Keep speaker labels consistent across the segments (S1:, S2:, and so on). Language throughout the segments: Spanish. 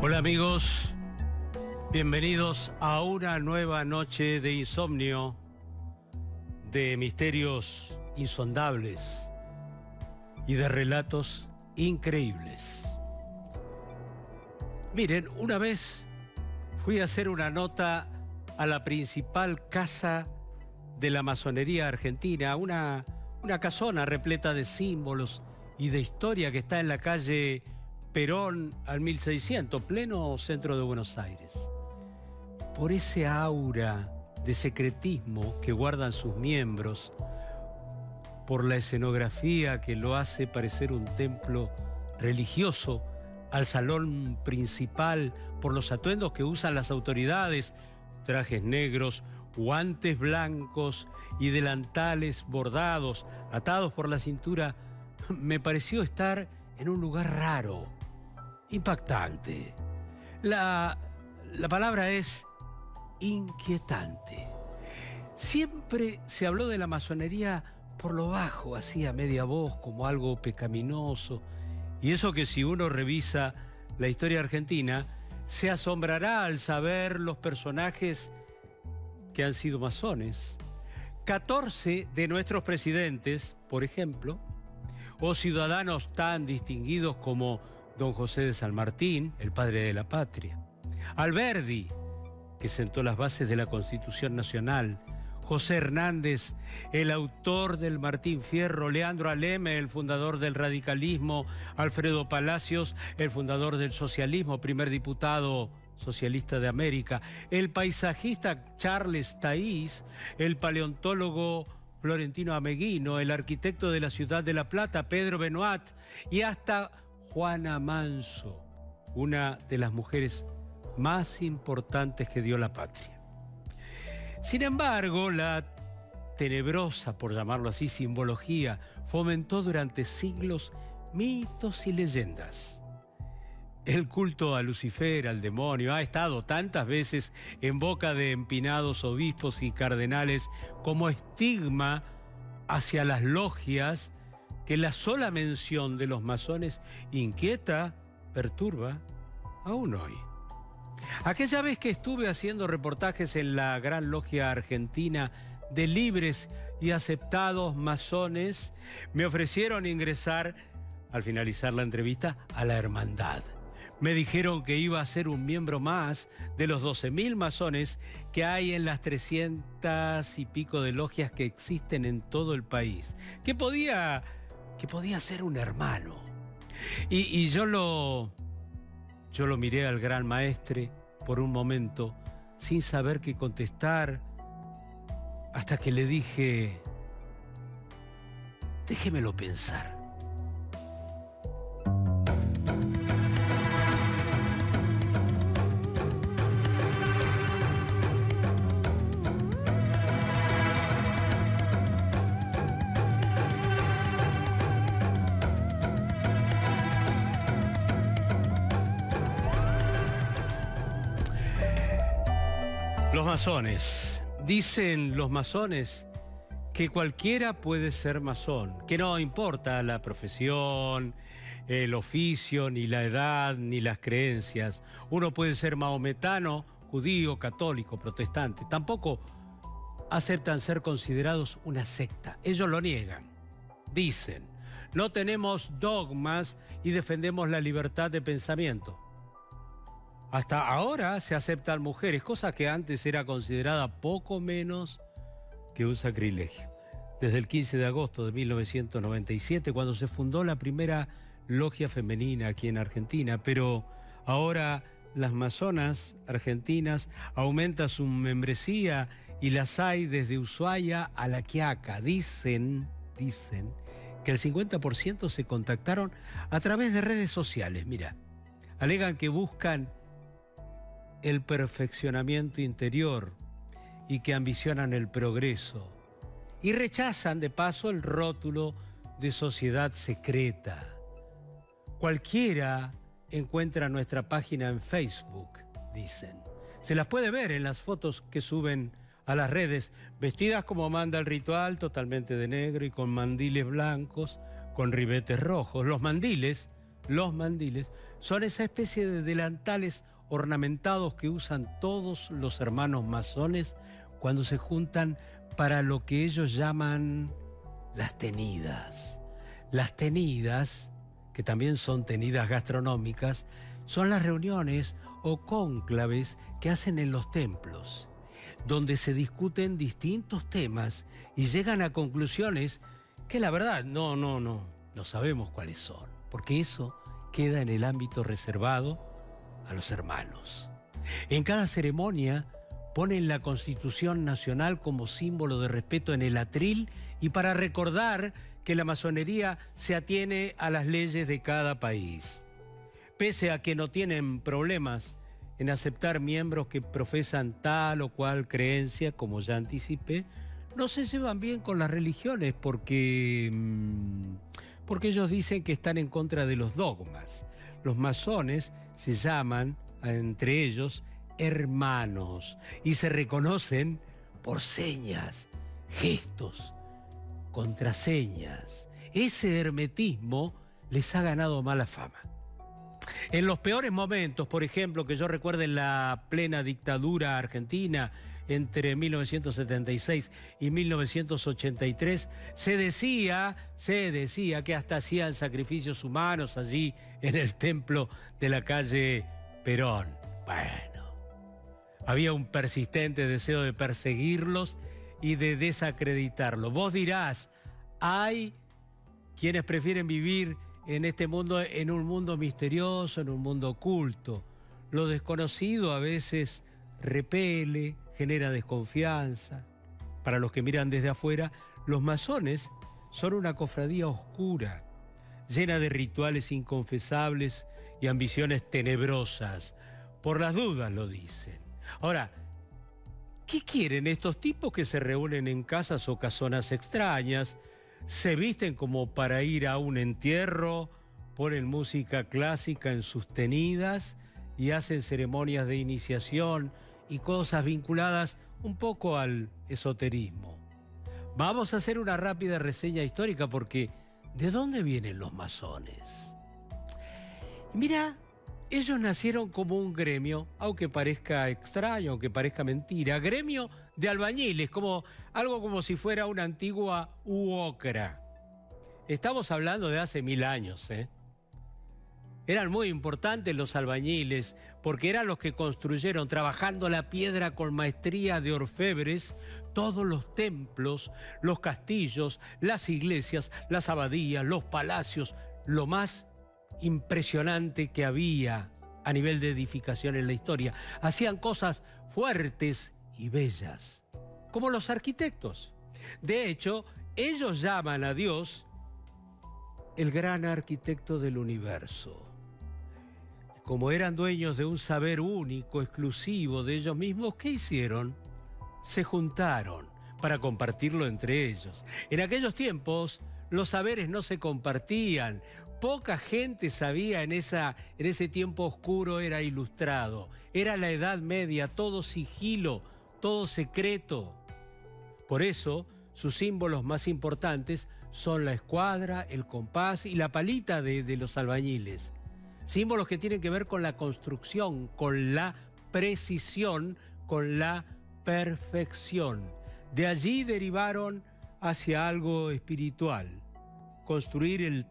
S1: Hola amigos, bienvenidos a una nueva noche de insomnio, de misterios insondables y de relatos increíbles. Miren, una vez fui a hacer una nota a la principal casa de la masonería argentina, una, una casona repleta de símbolos y de historia que está en la calle Perón al 1600, pleno centro de Buenos Aires. Por ese aura de secretismo que guardan sus miembros, por la escenografía que lo hace parecer un templo religioso, al salón principal, por los atuendos que usan las autoridades, trajes negros, guantes blancos y delantales bordados, atados por la cintura, me pareció estar en un lugar raro, impactante. La, la palabra es inquietante. Siempre se habló de la masonería por lo bajo, así a media voz, como algo pecaminoso. Y eso que si uno revisa la historia argentina, se asombrará al saber los personajes que han sido masones. 14 de nuestros presidentes, por ejemplo, o ciudadanos tan distinguidos como don José de San Martín, el padre de la patria, Alberdi, que sentó las bases de la Constitución Nacional, José Hernández, el autor del Martín Fierro, Leandro Aleme, el fundador del radicalismo, Alfredo Palacios, el fundador del socialismo, primer diputado socialista de América, el paisajista Charles Taís, el paleontólogo Florentino Ameguino, el arquitecto de la ciudad de La Plata, Pedro Benoit, y hasta Juana Manso, una de las mujeres más importantes que dio la patria. Sin embargo, la tenebrosa, por llamarlo así, simbología fomentó durante siglos mitos y leyendas. El culto a Lucifer, al demonio, ha estado tantas veces en boca de empinados obispos y cardenales como estigma hacia las logias que la sola mención de los masones inquieta, perturba, aún hoy. Aquella vez que estuve haciendo reportajes en la Gran Logia Argentina de libres y aceptados masones, me ofrecieron ingresar, al finalizar la entrevista, a la hermandad. Me dijeron que iba a ser un miembro más de los 12.000 masones que hay en las 300 y pico de logias que existen en todo el país. Que podía, que podía ser un hermano. Y, y yo lo, yo lo miré al gran maestre por un momento sin saber qué contestar, hasta que le dije, déjemelo pensar. Masones. Dicen los masones que cualquiera puede ser masón, que no importa la profesión, el oficio, ni la edad, ni las creencias. Uno puede ser maometano, judío, católico, protestante. Tampoco aceptan ser considerados una secta. Ellos lo niegan. Dicen, no tenemos dogmas y defendemos la libertad de pensamiento. Hasta ahora se aceptan mujeres, cosa que antes era considerada poco menos que un sacrilegio. Desde el 15 de agosto de 1997, cuando se fundó la primera logia femenina aquí en Argentina, pero ahora las masonas argentinas aumentan su membresía y las hay desde Ushuaia a La Quiaca. Dicen, dicen que el 50% se contactaron a través de redes sociales. Mira, alegan que buscan el perfeccionamiento interior y que ambicionan el progreso y rechazan de paso el rótulo de sociedad secreta. Cualquiera encuentra nuestra página en Facebook, dicen. Se las puede ver en las fotos que suben a las redes, vestidas como manda el ritual, totalmente de negro y con mandiles blancos, con ribetes rojos. Los mandiles los mandiles, son esa especie de delantales ornamentados que usan todos los hermanos masones cuando se juntan para lo que ellos llaman las tenidas. Las tenidas, que también son tenidas gastronómicas, son las reuniones o cónclaves que hacen en los templos, donde se discuten distintos temas y llegan a conclusiones que la verdad no, no, no, no sabemos cuáles son, porque eso queda en el ámbito reservado a los hermanos. En cada ceremonia ponen la Constitución Nacional como símbolo de respeto en el atril y para recordar que la masonería se atiene a las leyes de cada país. Pese a que no tienen problemas en aceptar miembros que profesan tal o cual creencia, como ya anticipé, no se llevan bien con las religiones porque, mm, porque ellos dicen que están en contra de los dogmas. Los masones se llaman entre ellos hermanos y se reconocen por señas, gestos, contraseñas. Ese hermetismo les ha ganado mala fama. En los peores momentos, por ejemplo, que yo recuerdo en la plena dictadura argentina entre 1976 y 1983, se decía, se decía que hasta hacían sacrificios humanos allí en el templo de la calle Perón. Bueno, había un persistente deseo de perseguirlos y de desacreditarlos. Vos dirás, hay quienes prefieren vivir en este mundo, en un mundo misterioso, en un mundo oculto. Lo desconocido a veces repele, genera desconfianza. Para los que miran desde afuera, los masones son una cofradía oscura, llena de rituales inconfesables y ambiciones tenebrosas. Por las dudas lo dicen. Ahora, ¿qué quieren estos tipos que se reúnen en casas o casonas extrañas? se visten como para ir a un entierro, ponen música clásica en sus tenidas y hacen ceremonias de iniciación y cosas vinculadas un poco al esoterismo. Vamos a hacer una rápida reseña histórica porque ¿de dónde vienen los masones? Mira, ellos nacieron como un gremio, aunque parezca extraño, aunque parezca mentira, gremio de albañiles, como algo como si fuera una antigua uocra. Estamos hablando de hace mil años, ¿eh? Eran muy importantes los albañiles porque eran los que construyeron, trabajando la piedra con maestría de orfebres, todos los templos, los castillos, las iglesias, las abadías, los palacios, lo más impresionante que había a nivel de edificación en la historia. Hacían cosas fuertes y bellas, como los arquitectos. De hecho, ellos llaman a Dios el gran arquitecto del universo. Como eran dueños de un saber único, exclusivo de ellos mismos, ¿qué hicieron? Se juntaron para compartirlo entre ellos. En aquellos tiempos, los saberes no se compartían, poca gente sabía en, esa, en ese tiempo oscuro era ilustrado. Era la Edad Media, todo sigilo, todo secreto. Por eso, sus símbolos más importantes son la escuadra, el compás y la palita de, de los albañiles. Símbolos que tienen que ver con la construcción, con la precisión, con la perfección. De allí derivaron hacia algo espiritual, construir el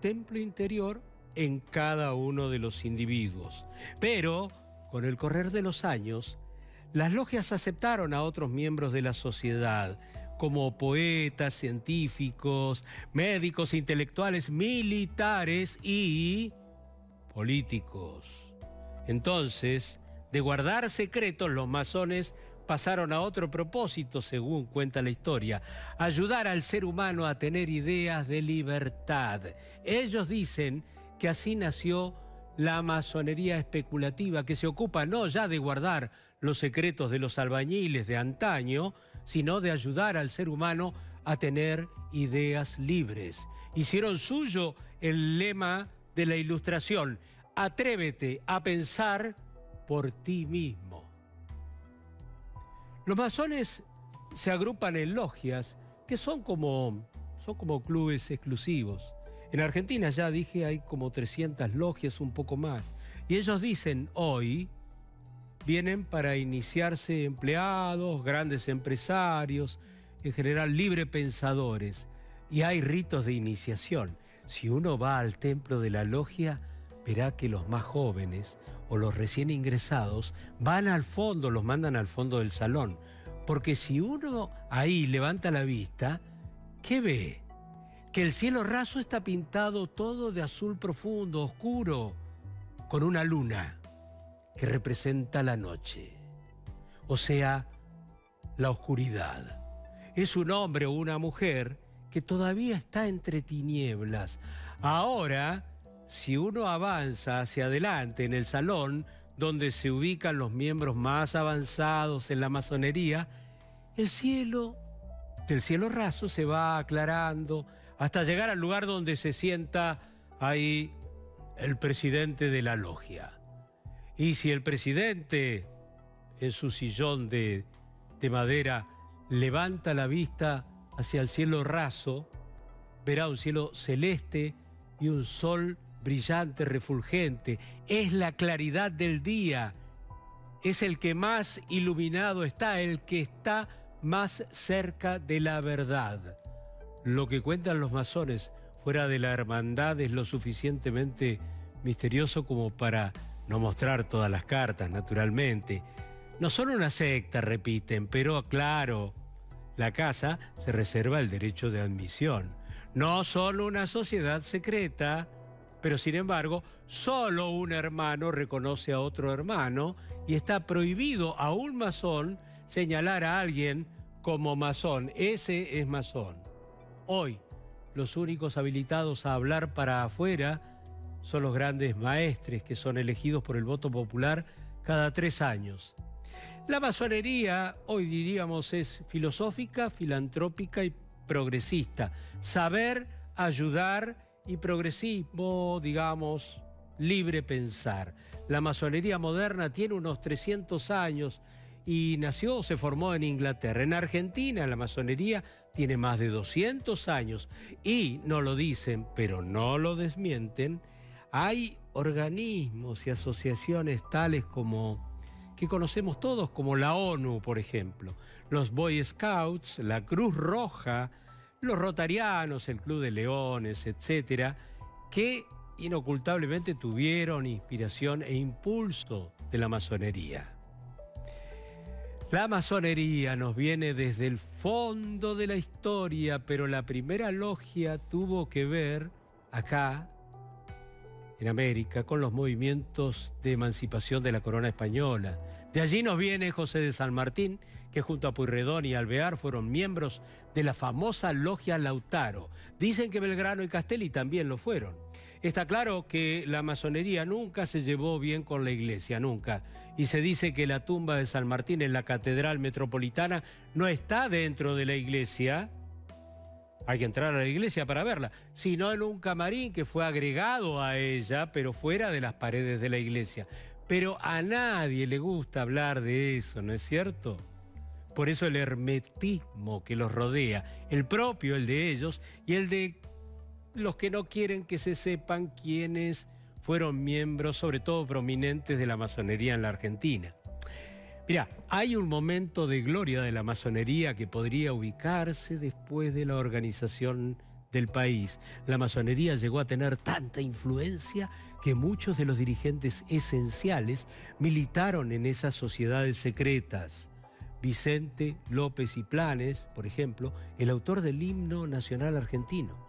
S1: templo interior en cada uno de los individuos. Pero, con el correr de los años, las logias aceptaron a otros miembros de la sociedad, como poetas, científicos, médicos, intelectuales, militares y políticos. Entonces, de guardar secretos, los masones pasaron a otro propósito, según cuenta la historia, ayudar al ser humano a tener ideas de libertad. Ellos dicen que así nació la masonería especulativa, que se ocupa no ya de guardar los secretos de los albañiles de antaño, sino de ayudar al ser humano a tener ideas libres. Hicieron suyo el lema de la ilustración, atrévete a pensar por ti mismo. Los masones se agrupan en logias que son como, son como clubes exclusivos. En Argentina ya dije hay como 300 logias, un poco más. Y ellos dicen hoy, vienen para iniciarse empleados, grandes empresarios, en general libre pensadores. Y hay ritos de iniciación. Si uno va al templo de la logia, verá que los más jóvenes o los recién ingresados van al fondo, los mandan al fondo del salón. Porque si uno ahí levanta la vista, ¿qué ve? Que el cielo raso está pintado todo de azul profundo, oscuro, con una luna que representa la noche, o sea, la oscuridad. Es un hombre o una mujer que todavía está entre tinieblas. Ahora, si uno avanza hacia adelante en el salón donde se ubican los miembros más avanzados en la masonería, el cielo del cielo raso se va aclarando hasta llegar al lugar donde se sienta ahí el presidente de la logia. Y si el presidente en su sillón de, de madera levanta la vista hacia el cielo raso, verá un cielo celeste y un sol brillante, refulgente. Es la claridad del día. Es el que más iluminado está, el que está más cerca de la verdad. Lo que cuentan los masones fuera de la hermandad es lo suficientemente misterioso como para no mostrar todas las cartas, naturalmente. No son una secta, repiten, pero claro, la casa se reserva el derecho de admisión. No son una sociedad secreta, pero sin embargo, solo un hermano reconoce a otro hermano y está prohibido a un masón señalar a alguien como masón. Ese es masón. Hoy, los únicos habilitados a hablar para afuera son los grandes maestres que son elegidos por el voto popular cada tres años. La masonería, hoy diríamos, es filosófica, filantrópica y progresista. Saber, ayudar y progresismo, digamos, libre pensar. La masonería moderna tiene unos 300 años y nació, se formó en Inglaterra. En Argentina la masonería tiene más de 200 años y, no lo dicen, pero no lo desmienten, hay organismos y asociaciones tales como que conocemos todos, como la ONU, por ejemplo, los Boy Scouts, la Cruz Roja, los Rotarianos, el Club de Leones, etcétera, que inocultablemente tuvieron inspiración e impulso de la masonería. La masonería nos viene desde el fondo de la historia, pero la primera logia tuvo que ver acá en América con los movimientos de emancipación de la corona española. De allí nos viene José de San Martín, que junto a Puyredón y Alvear fueron miembros de la famosa logia Lautaro. Dicen que Belgrano y Castelli también lo fueron. Está claro que la masonería nunca se llevó bien con la iglesia, nunca. Y se dice que la tumba de San Martín en la Catedral Metropolitana no está dentro de la iglesia, hay que entrar a la iglesia para verla, sino en un camarín que fue agregado a ella, pero fuera de las paredes de la iglesia. Pero a nadie le gusta hablar de eso, ¿no es cierto? Por eso el hermetismo que los rodea, el propio, el de ellos, y el de los que no quieren que se sepan quiénes fueron miembros, sobre todo prominentes, de la masonería en la Argentina. Mira, hay un momento de gloria de la masonería que podría ubicarse después de la organización del país. La masonería llegó a tener tanta influencia que muchos de los dirigentes esenciales militaron en esas sociedades secretas. Vicente López y Planes, por ejemplo, el autor del himno nacional argentino.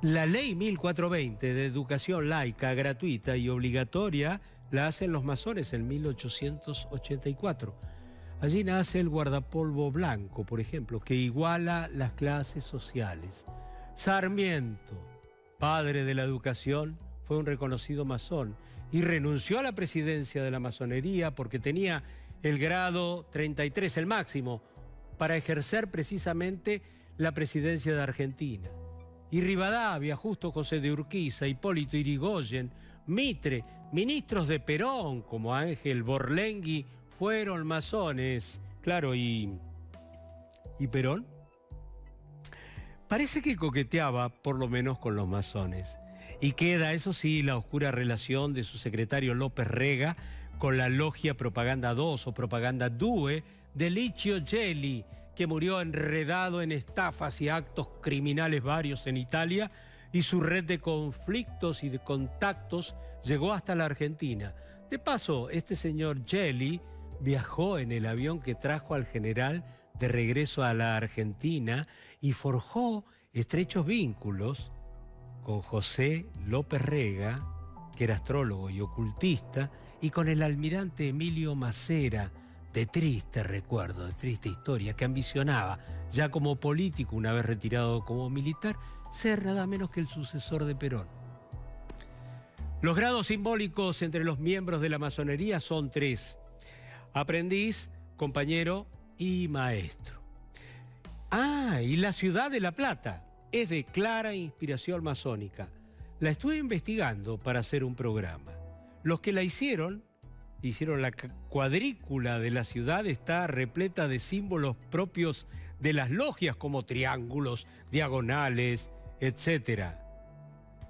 S1: La ley 1420 de educación laica, gratuita y obligatoria la hacen los masones en 1884. Allí nace el guardapolvo blanco, por ejemplo, que iguala las clases sociales. Sarmiento, padre de la educación, fue un reconocido masón y renunció a la presidencia de la masonería porque tenía el grado 33, el máximo, para ejercer precisamente la presidencia de Argentina. Y Rivadavia, Justo José de Urquiza, Hipólito Irigoyen, Mitre, ministros de Perón como Ángel Borlengui fueron masones. Claro, y, ¿y Perón? Parece que coqueteaba, por lo menos, con los masones. Y queda, eso sí, la oscura relación de su secretario López Rega con la logia Propaganda 2 o Propaganda Due de Licio Gelli, que murió enredado en estafas y actos criminales varios en Italia, y su red de conflictos y de contactos llegó hasta la Argentina. De paso, este señor Gelli viajó en el avión que trajo al general de regreso a la Argentina y forjó estrechos vínculos con José López Rega, que era astrólogo y ocultista, y con el almirante Emilio Macera, de triste recuerdo, de triste historia, que ambicionaba, ya como político, una vez retirado como militar, ser nada menos que el sucesor de Perón. Los grados simbólicos entre los miembros de la masonería son tres. Aprendiz, compañero y maestro. Ah, y la ciudad de La Plata es de clara inspiración masónica. La estuve investigando para hacer un programa. Los que la hicieron, hicieron la cuadrícula de la ciudad, está repleta de símbolos propios de las logias como triángulos, diagonales, etc.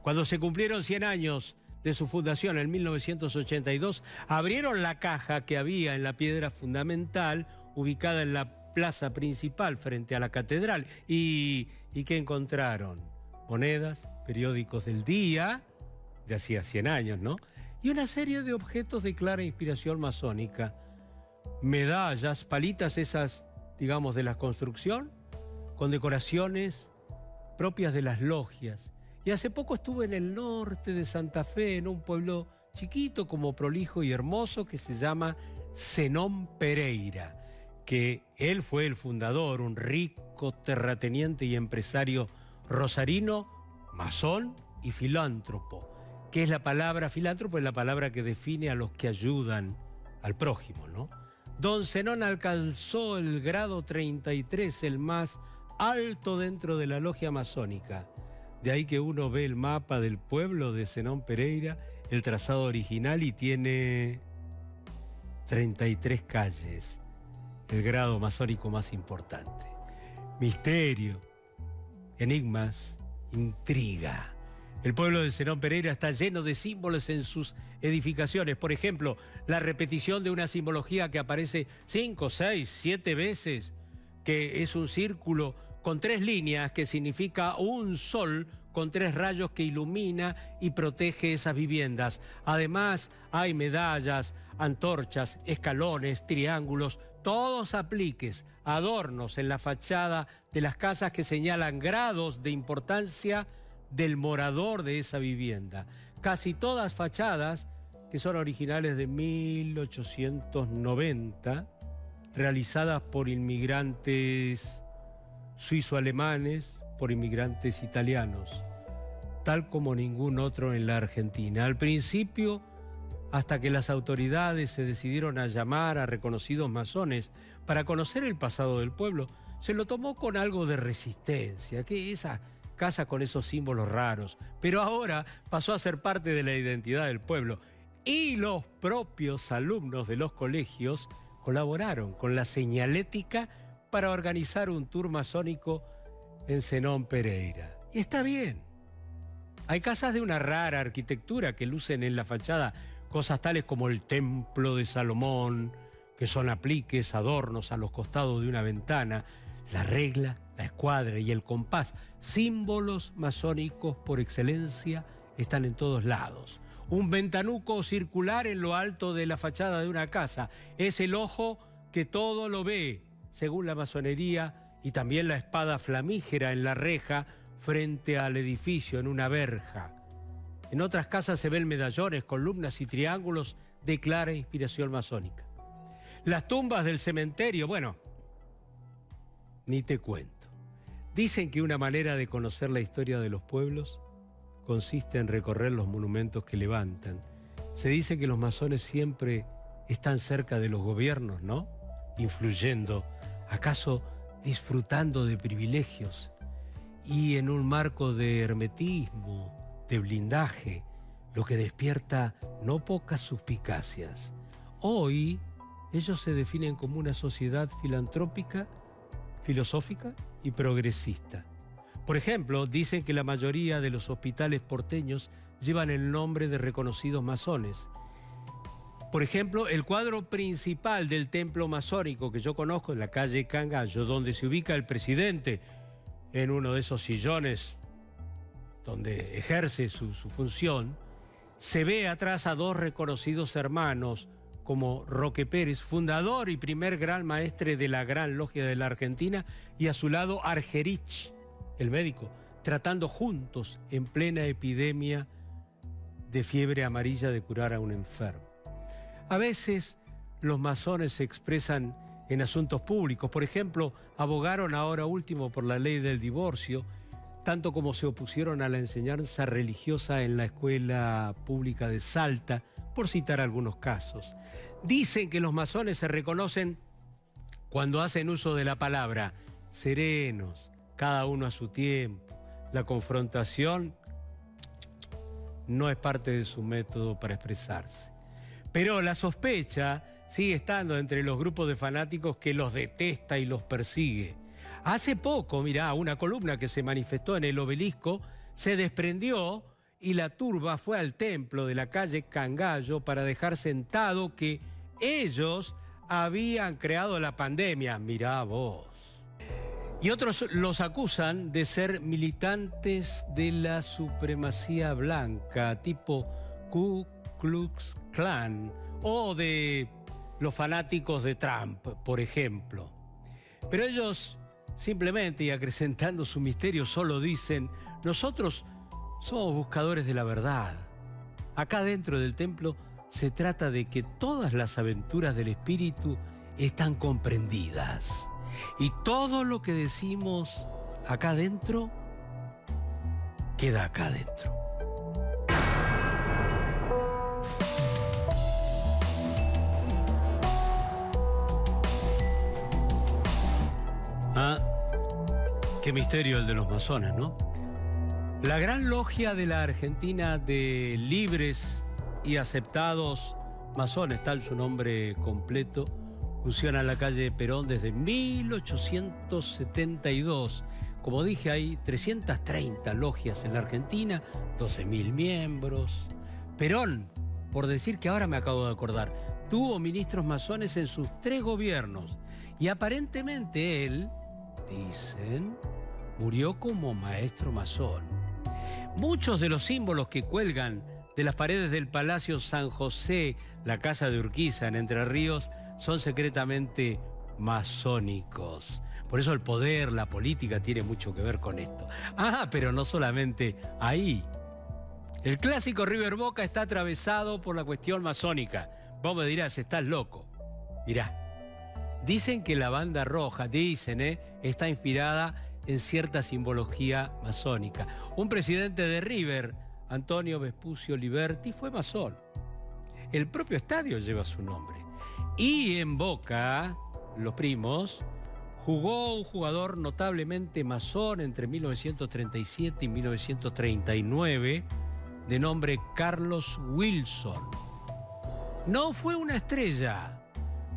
S1: Cuando se cumplieron 100 años de su fundación en 1982, abrieron la caja que había en la piedra fundamental ubicada en la plaza principal frente a la catedral. ¿Y, qué encontraron? Monedas, periódicos del día, de hacía 100 años, ¿no? Y una serie de objetos de clara inspiración masónica. Medallas, palitas esas, digamos, de la construcción, con decoraciones propias de las logias. Y hace poco estuve en el norte de Santa Fe, en un pueblo chiquito como prolijo y hermoso que se llama Zenón Pereira que él fue el fundador, un rico terrateniente y empresario rosarino, masón y filántropo. ¿Qué es la palabra filántropo? Es la palabra que define a los que ayudan al prójimo, ¿no? Don Zenón alcanzó el grado 33, el más alto dentro de la logia masónica. De ahí que uno ve el mapa del pueblo de Zenón Pereira, el trazado original y tiene 33 calles el grado masónico más importante. Misterio, enigmas, intriga. El pueblo de Zenón Pereira está lleno de símbolos en sus edificaciones. Por ejemplo, la repetición de una simbología que aparece cinco, seis, siete veces, que es un círculo con tres líneas que significa un sol con tres rayos que ilumina y protege esas viviendas. Además, hay medallas, antorchas, escalones, triángulos, todos apliques, adornos en la fachada de las casas que señalan grados de importancia del morador de esa vivienda. Casi todas fachadas que son originales de 1890, realizadas por inmigrantes suizo-alemanes, por inmigrantes italianos, tal como ningún otro en la Argentina. Al principio hasta que las autoridades se decidieron a llamar a reconocidos masones para conocer el pasado del pueblo, se lo tomó con algo de resistencia, que esa casa con esos símbolos raros, pero ahora pasó a ser parte de la identidad del pueblo y los propios alumnos de los colegios colaboraron con la señalética para organizar un tour masónico en Zenón Pereira. Y está bien. Hay casas de una rara arquitectura que lucen en la fachada Cosas tales como el templo de Salomón, que son apliques, adornos a los costados de una ventana, la regla, la escuadra y el compás, símbolos masónicos por excelencia, están en todos lados. Un ventanuco circular en lo alto de la fachada de una casa es el ojo que todo lo ve, según la masonería, y también la espada flamígera en la reja frente al edificio en una verja. En otras casas se ven medallones, columnas y triángulos de clara inspiración masónica. Las tumbas del cementerio, bueno, ni te cuento. Dicen que una manera de conocer la historia de los pueblos consiste en recorrer los monumentos que levantan. Se dice que los masones siempre están cerca de los gobiernos, ¿no? Influyendo, acaso disfrutando de privilegios y en un marco de hermetismo, de blindaje, lo que despierta no pocas suspicacias. Hoy ellos se definen como una sociedad filantrópica, filosófica y progresista. Por ejemplo, dicen que la mayoría de los hospitales porteños llevan el nombre de reconocidos masones. Por ejemplo, el cuadro principal del templo masónico que yo conozco en la calle Cangallo, donde se ubica el presidente en uno de esos sillones donde ejerce su, su función, se ve atrás a dos reconocidos hermanos, como Roque Pérez, fundador y primer gran maestre de la Gran Logia de la Argentina, y a su lado Argerich, el médico, tratando juntos en plena epidemia de fiebre amarilla de curar a un enfermo. A veces los masones se expresan en asuntos públicos, por ejemplo, abogaron ahora último por la ley del divorcio, tanto como se opusieron a la enseñanza religiosa en la escuela pública de Salta, por citar algunos casos. Dicen que los masones se reconocen cuando hacen uso de la palabra serenos, cada uno a su tiempo. La confrontación no es parte de su método para expresarse. Pero la sospecha sigue estando entre los grupos de fanáticos que los detesta y los persigue. Hace poco, mirá, una columna que se manifestó en el obelisco se desprendió y la turba fue al templo de la calle Cangallo para dejar sentado que ellos habían creado la pandemia. Mirá vos. Y otros los acusan de ser militantes de la supremacía blanca, tipo Ku Klux Klan, o de los fanáticos de Trump, por ejemplo. Pero ellos simplemente y acrecentando su misterio solo dicen, nosotros somos buscadores de la verdad. Acá dentro del templo se trata de que todas las aventuras del espíritu están comprendidas. Y todo lo que decimos acá adentro, queda acá adentro. Qué misterio el de los masones, ¿no? La gran logia de la Argentina de libres y aceptados masones, tal su nombre completo, Funciona en la calle Perón desde 1872. Como dije, hay 330 logias en la Argentina, 12.000 miembros. Perón, por decir que ahora me acabo de acordar, tuvo ministros masones en sus tres gobiernos y aparentemente él, dicen, murió como maestro masón. Muchos de los símbolos que cuelgan de las paredes del Palacio San José, la casa de Urquiza en Entre Ríos, son secretamente masónicos. Por eso el poder, la política tiene mucho que ver con esto. Ah, pero no solamente ahí. El clásico River Boca está atravesado por la cuestión masónica. Vos me dirás, estás loco. Mirá, dicen que la banda roja, dicen, ¿eh? está inspirada en cierta simbología masónica. Un presidente de River, Antonio Vespucio Liberti, fue masón. El propio estadio lleva su nombre. Y en Boca, los primos, jugó un jugador notablemente masón entre 1937 y 1939, de nombre Carlos Wilson. No fue una estrella,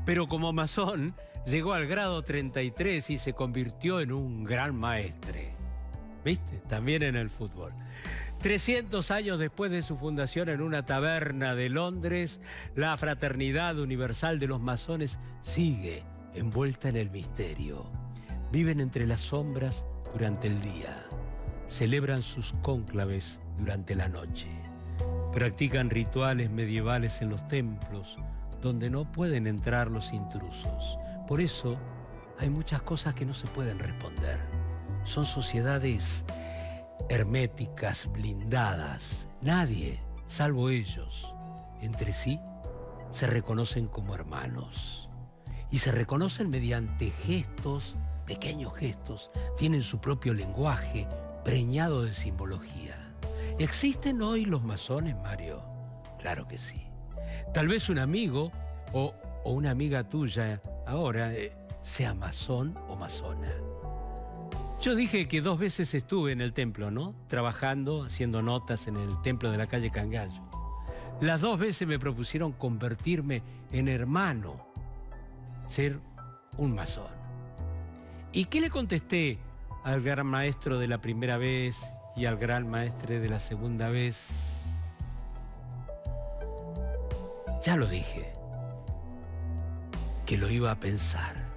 S1: pero como masón llegó al grado 33 y se convirtió en un gran maestre. ¿Viste? También en el fútbol. 300 años después de su fundación en una taberna de Londres, la Fraternidad Universal de los Masones sigue envuelta en el misterio. Viven entre las sombras durante el día. Celebran sus cónclaves durante la noche. Practican rituales medievales en los templos donde no pueden entrar los intrusos. Por eso hay muchas cosas que no se pueden responder. Son sociedades herméticas, blindadas. Nadie, salvo ellos, entre sí, se reconocen como hermanos. Y se reconocen mediante gestos, pequeños gestos. Tienen su propio lenguaje, preñado de simbología. ¿Existen hoy los masones, Mario? Claro que sí. Tal vez un amigo o, una amiga tuya ahora eh, sea masón o masona. Yo dije que dos veces estuve en el templo, ¿no? Trabajando, haciendo notas en el templo de la calle Cangallo. Las dos veces me propusieron convertirme en hermano, ser un masón. ¿Y qué le contesté al gran maestro de la primera vez y al gran maestre de la segunda vez. Ya lo dije, que lo iba a pensar.